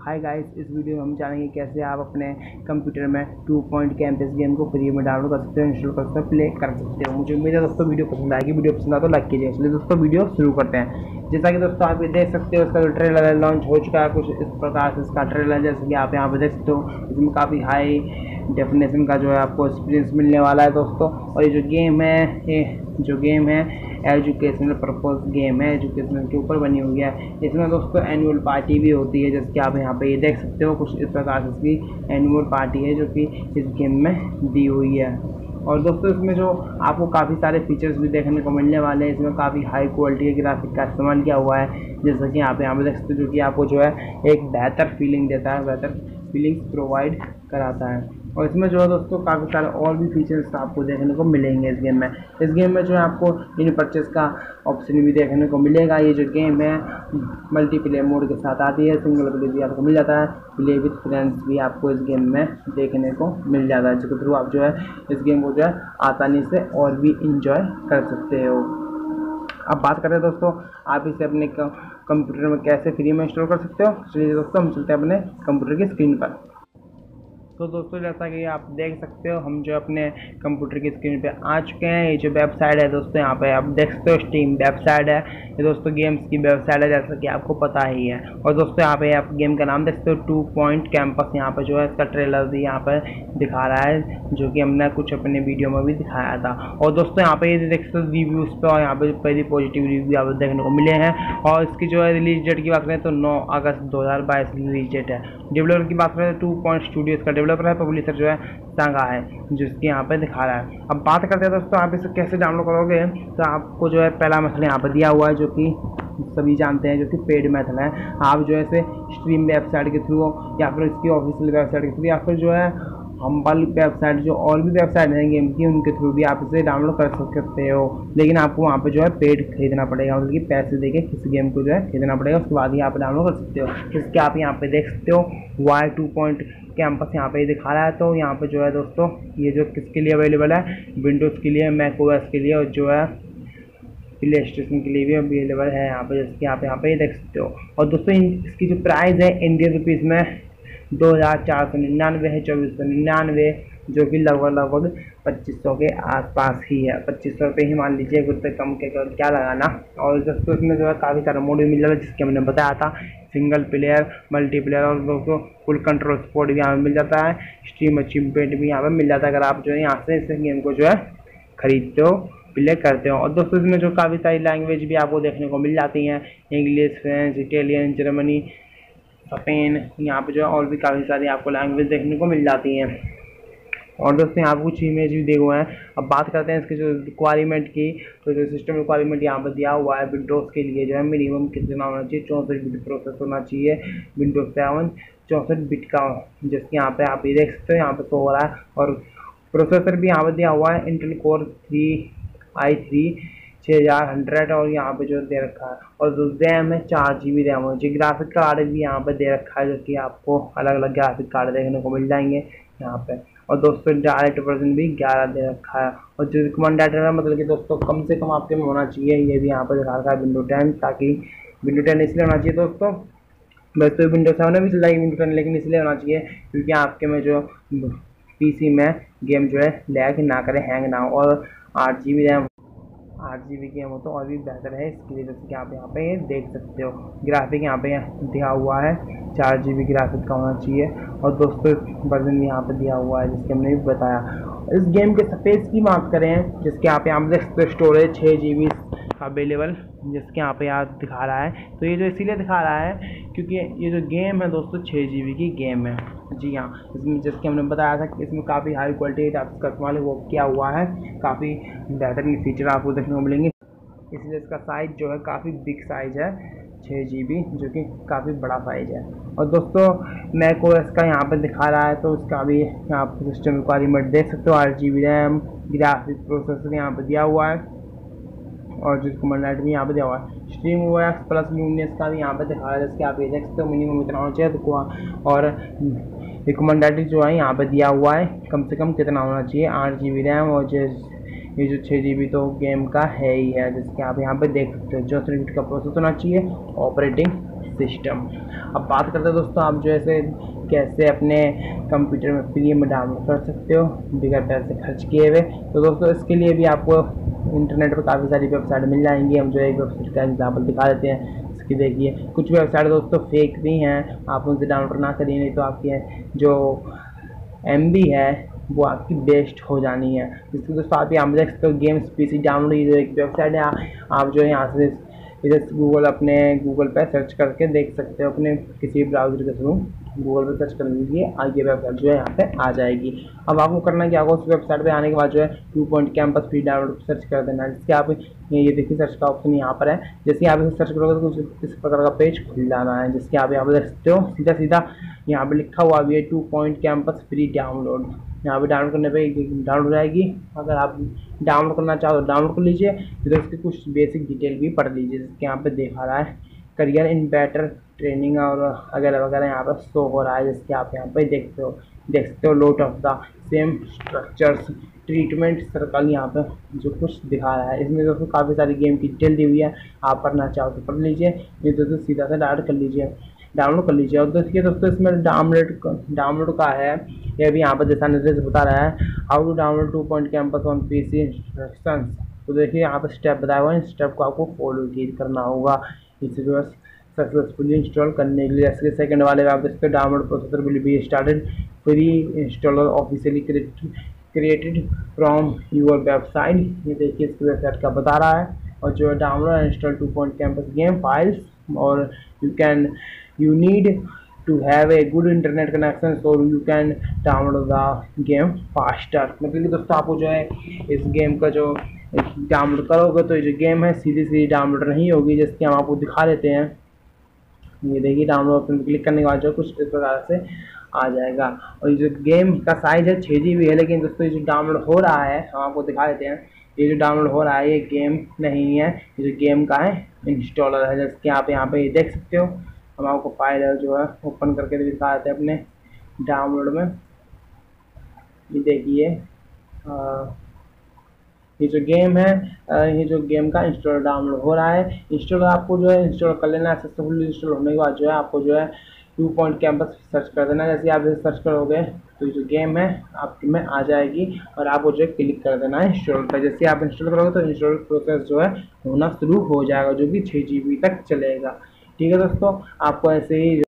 Hi guys इस video में हम जानेंगे कैसे आप अपने कंप्यूटर में टू पॉइंट कैंपस गेम को फ्री में डाउनलोड कर सकते हो इंस्टॉल कर सकते हो प्ले कर सकते हो। मुझे उम्मीद है दोस्तों वीडियो पसंद आएगी। वीडियो पसंद आए तो लाइक कीजिए। इसलिए दोस्तों वीडियो शुरू करते हैं। जैसा कि दोस्तों आप ये देख सकते हो, इसका जो ट्रेलर है लॉन्च हो चुका है। कुछ इस प्रकार से इसका ट्रेलर है जैसे कि आप यहाँ पे देख सकते हो, इसमें काफ़ी हाई डेफिनेशन का जो है आपको एक्सपीरियंस मिलने वाला है दोस्तों। और ये जो गेम है, ये जो गेम है, एजुकेशनल पर्पज गेम है, एजुकेशनल के ऊपर बनी हुई है। इसमें दोस्तों एनुअल पार्टी भी होती है, जैसे कि आप यहाँ पे ये देख सकते हो, कुछ इस प्रकार से इसकी एनुअल पार्टी है, जो कि इस गेम में दी हुई है। और दोस्तों इसमें जो आपको काफ़ी सारे फीचर्स भी देखने को मिलने वाले हैं, इसमें काफ़ी हाई क्वालिटी के ग्राफिक का इस्तेमाल किया हुआ है। जैसा कि आप यहाँ पे देख सकते हो, जो कि आपको जो है एक बेहतर फीलिंग देता है, बेहतर फीलिंग्स प्रोवाइड कराता है। और इसमें जो है दोस्तों, काफ़ी सारे और भी फीचर्स आपको देखने को मिलेंगे इस गेम में। इस गेम में जो है आपको इन परचेस का ऑप्शन भी देखने को मिलेगा। ये जो गेम है मल्टीप्लेयर मोड के साथ आती है। सिंगल प्ले भी आपको मिल जाता है। प्ले विथ फ्रेंड्स भी आपको इस गेम में देखने को मिल जाता है, जिसके थ्रू आप जो है इस गेम को जो है आसानी से और भी इंजॉय कर सकते हो। अब बात करें दोस्तों, आप इसे अपने कंप्यूटर में कैसे फ्री में इंस्टॉल कर सकते हो? चलिए दोस्तों, हम चलते हैं अपने कंप्यूटर की स्क्रीन पर। तो दोस्तों जैसा कि आप देख सकते हो, हम जो अपने कंप्यूटर की स्क्रीन पे आ चुके हैं। ये जो वेबसाइट है दोस्तों, यहाँ पे आप देख सकते हो स्टीम वेबसाइट है। ये दोस्तों गेम्स की वेबसाइट है, जैसा कि आपको पता ही है। और दोस्तों, यहाँ पे आप गेम का नाम देख सकते हो, टू पॉइंट कैंपस यहाँ पे जो है, इसका ट्रेलर भी यहाँ पर दिखा रहा है, जो कि हमने कुछ अपने वीडियो में भी दिखाया था। और दोस्तों, यहाँ पे ये देख सकते हो रिव्यूज़ पे और यहाँ पे पहली पॉजिटिव रिव्यू यहाँ देखने को मिले हैं। और इसकी जो है रिलीज़ डेट की बात करें तो नौ अगस्त दो हज़ार बाईस रिलीज़ डेट है। डेवलपर की बात करें तो टू पॉइंट स्टूडियो इसका डेवलपर है पब्लिशर जो है सांगा है जिसकी यहाँ पर दिखा रहा है। अब बात करते हैं दोस्तों, आप इसे कैसे डाउनलोड करोगे? तो आपको जो है पहला मेथड यहाँ पर दिया हुआ है, जो कि सभी जानते हैं, जो कि पेड मेथड है। आप जो है इसे स्ट्रीम वेबसाइट के थ्रू या फिर इसकी ऑफिशियल वेबसाइट के थ्रू या फिर जो है हम्बल वेबसाइट जो और भी वेबसाइट हैं गेम की उनके थ्रू भी आप इसे डाउनलोड कर सकते हो। लेकिन आपको वहाँ पे जो है पेड खरीदना पड़ेगा मतलब कि पैसे दे के किसी गेम को जो है खरीदना पड़ेगा, उसके बाद ही आप डाउनलोड कर सकते हो। इसके आप यहाँ पे देख सकते हो वाई टू पॉइंट कैंपस यहाँ पे दिखा रहा है। तो यहाँ पे जो है दोस्तों, ये जो किसके लिए अवेलेबल है? विंडोज़ के लिए मैक के लिए, और जो है प्ले स्टेशन के लिए भी अवेलेबल है यहाँ पे। जैसे कि आप यहाँ पे देख सकते हो। और दोस्तों इसकी जो प्राइस है इंडियन रुपीज़ में दो हज़ार चार सौ निन्यानवे है, चौबीस सौ निन्यानवे, जो कि लगभग लगभग पच्चीस सौ के आसपास ही है। पच्चीस सौ रुपये ही मान लीजिए कुछ कम के क्या लगाना। और दोस्तों इसमें जो है काफ़ी सारा मोड भी मिल जाता है, जिसके मैंने बताया था। सिंगल प्लेयर मल्टीप्लेयर और दोस्तों फुल कंट्रोल सपोर्ट भी यहाँ पर मिल जाता है। स्ट्रीम अचीवमेंट भी यहाँ पर मिल जाता है। अगर आप जो है यहाँ से इस गेम को जो है खरीदते हो प्ले करते हो। और दोस्तों इसमें जो काफ़ी सारी लैंग्वेज भी आपको देखने को मिल जाती हैं। English French Italian Germany Spain यहाँ पे जो है और भी काफ़ी सारी आपको लैंग्वेज देखने को मिल जाती हैं। और दोस्तों, यहाँ पर कुछ इमेज भी देखो हैं। अब बात करते हैं इसके जो रिक्वायरमेंट की। तो जो सिस्टम रिक्वायरमेंट यहाँ पर दिया हुआ है विंडोज़ के लिए जो है मिनिमम कितना होना चाहिए? चौंसठ बिट प्रोसेस होना चाहिए विंडोज़ सेवन चौंसठ बिट का, जिसके यहाँ पे आप ये देख सकते हो, यहाँ पे तो हो रहा है। और प्रोसेसर भी यहाँ पर दिया हुआ है Intel core three I three छः हज़ार हंड्रेड और यहाँ पे जो दे रखा है। और जो रैम है चार जी बी रैम होनी ग्राफिक कार्ड भी यहाँ पे दे रखा है, जो कि आपको अलग अलग ग्राफिक कार्ड देखने को मिल जाएँगे यहाँ पे। और दोस्तों डायरेक्ट वर्जन भी ग्यारह दे रखा है। और जो रिकमेंडेड है मतलब कि दोस्तों, कम से कम आपके में होना चाहिए, ये भी यहाँ पर दिखा रखा है विंडो टेन ताकि विंडो टेन इसलिए होना चाहिए दोस्तों। वैसे तो विंडो सेवन भी चल जाएगी विंडो टेन लेकिन इसलिए होना चाहिए, क्योंकि आपके में जो पीसी में गेम जो है लैग ना करे हैंग ना हो। और आठ जी बी रैम आठ जी बी गेम हो तो और भी बेहतर है इसके लिए, जैसे कि आप यहाँ पे देख सकते हो। ग्राफिक यहाँ पे दिया हुआ है, चार जी बी ग्राफिक का होना चाहिए। और दोस्तों वर्जन यहाँ पे दिया हुआ है, जिसके हमने भी बताया। इस गेम के स्पेस की बात करें, जिसके आप यहाँ पे देख सकते स्टोरेज छः जी बी अवेलेबल जिसके यहाँ पे यहाँ दिखा रहा है। तो ये जो इसीलिए दिखा रहा है, क्योंकि ये जो गेम है दोस्तों छः जी बी की गेम है। जी हाँ इसमें जैसे हमने बताया था कि इसमें काफ़ी हाई क्वालिटी का इस्तेमाल वो किया हुआ है। काफ़ी बेहतरीन फीचर आपको देखने को मिलेंगे। इसलिए इसका साइज़ जो है काफ़ी बिग साइज़ है। छः जी बी जो कि काफ़ी बड़ा साइज़ है। और दोस्तों मैक को इसका यहाँ पर दिखा रहा है तो उसका भी आप सिस्टम रिक्वायरमेंट देख सकते हो, आठ G B RAM graphic processor यहाँ पर दिया हुआ है। और जो मनाइट भी यहाँ पर दिया हुआ है। स्ट्रीम ओ एक्स प्लस यूनियस का भी यहाँ पर दिखा रहा है, जिसके आप देख सकते हो मिनिमम इतना होना चाहिए तो और रिकमेंडेड जो है, यहाँ पर दिया हुआ है, कम से कम कितना होना चाहिए, आठ जी बी रैम और जो ये जो छः जी तो गेम का है ही है, जिसके आप यहाँ पे देख सकते हो चौसठ बिट का प्रोसेस होना चाहिए ऑपरेटिंग सिस्टम अब बात करते हैं दोस्तों, आप जो ऐसे कैसे अपने कंप्यूटर में फ्री में डाउनलोड कर सकते हो, बिगैर पैसे खर्च किए हुए। तो दोस्तों, इसके लिए भी आपको इंटरनेट पर काफ़ी सारी वेबसाइट मिल जाएँगी। हम जो एक वेबसाइट का एग्ज़ाम्पल दिखा देते हैं। इसकी देखिए, कुछ वेबसाइट दोस्तों फेक भी हैं, आप उनसे डाउनलोड ना करिए, नहीं तो आपके जो एमबी है वो आपकी बेस्ट हो जानी है। जिसके दोस्तों आप यहाँ पर देख सकते हो गेम्स पी सी डाउनलोड ये एक वेबसाइट है, आप जो है यहाँ से इधर गूगल अपने गूगल पे सर्च करके देख सकते हो। अपने किसी ब्राउज़र के थ्रू गूगल पे सर्च कर लीजिए आगे वेबसाइट जो है यहाँ पे आ जाएगी। अब आपको करना क्या होगा, उस वेबसाइट पे आने के बाद जो है two point campus free download search कर देना। जिसके आप ये देखिए सर्च का ऑप्शन यहाँ पर है। जैसे आप इसे सर्च करोगे तो कुछ इस प्रकार का पेज खुल जाना है। जिसके आप यहाँ पर देख सकते हो सीधा सीधा यहाँ पर लिखा हुआ भी है two point campus free download यहाँ पे डाउनलोड करने पे डाउनलोड हो जाएगी। अगर आप डाउनलोड करना चाहो तो डाउनलोड कर लीजिए। फिर उसकी कुछ बेसिक डिटेल भी पढ़ लीजिए, जिसके यहाँ पे देखा रहा है। करियर इन बेटर ट्रेनिंग और वगैरह वगैरह यहाँ पर शो हो रहा है, जिसके आप यहाँ पर देखते हो देख सकते हो lot of the same structures treatment circle यहाँ पर जो कुछ दिखा रहा है। इसमें दोस्तों काफ़ी सारी गेम की डिटेल दी हुई है। आप पढ़ना चाहो तो पढ़ लीजिए। नहीं दोस्तों सीधा से डाउनलोड कर लीजिए। डाउनलोड कर लीजिए। और देखिए दोस्तों, इसमें डाउनलोड डाउनलोड का है। ये भी यहाँ पर दिशा निर्देश बता रहा है। How to download two point campus on P C instruction तो देखिए, यहाँ पर स्टेप बताया हुआ है। स्टेप को आपको फॉलो करना होगा। इसे जो सक्सेसफुली इंस्टॉल करने के लिए। जैसे सेकंड वाले में आप देखते download processor will be started free installer officially created from your website ये देखिए, इसकी वेबसाइट का बता रहा है। और जो है download install two point campus game files और you can you need to have a good internet connection so you can download the game faster. मतलब दोस्तों आपको जो है, इस गेम का जो डाउनलोड करोगे तो ये जो गेम है, सीधी सीधी डाउनलोड नहीं होगी, जिसके हम आपको दिखा देते हैं। ये देखिए डाउनलोड ऑप्शन क्लिक करने के बाद जो कुछ इस प्रकार से आ जाएगा। और ये जो गेम का साइज़ है छः जी है, लेकिन दोस्तों, ये जो डाउनलोड हो रहा है, हम आपको दिखा देते हैं। ये जो डाउनलोड हो रहा है, ये गेम नहीं है, ये जो गेम का है इंस्टॉलर है जैसे कि आप यहाँ पे देख सकते हो। हम आपको फ़ाइल जो है ओपन करके दिखा देते हैं अपने डाउनलोड में। ये देखिए ये जो गेम है ये जो गेम का इंस्टॉल डाउनलोड हो रहा है। इंस्टॉल आपको जो है इंस्टॉल कर लेना है सक्सेसफुल इंस्टॉल होने के बाद जो है, आपको जो है टू पॉइंट कैंपस सर्च कर देना। जैसे आप इसे सर्च करोगे तो ये जो गेम है, आपके में आ जाएगी और आपको जो है क्लिक कर देना है इंस्टॉल पर। जैसे आप इंस्टॉल करोगे तो इंस्टॉल प्रोसेस जो है, होना शुरू हो जाएगा, जो कि छः जी तक चलेगा। ठीक है दोस्तों आपको ऐसे ही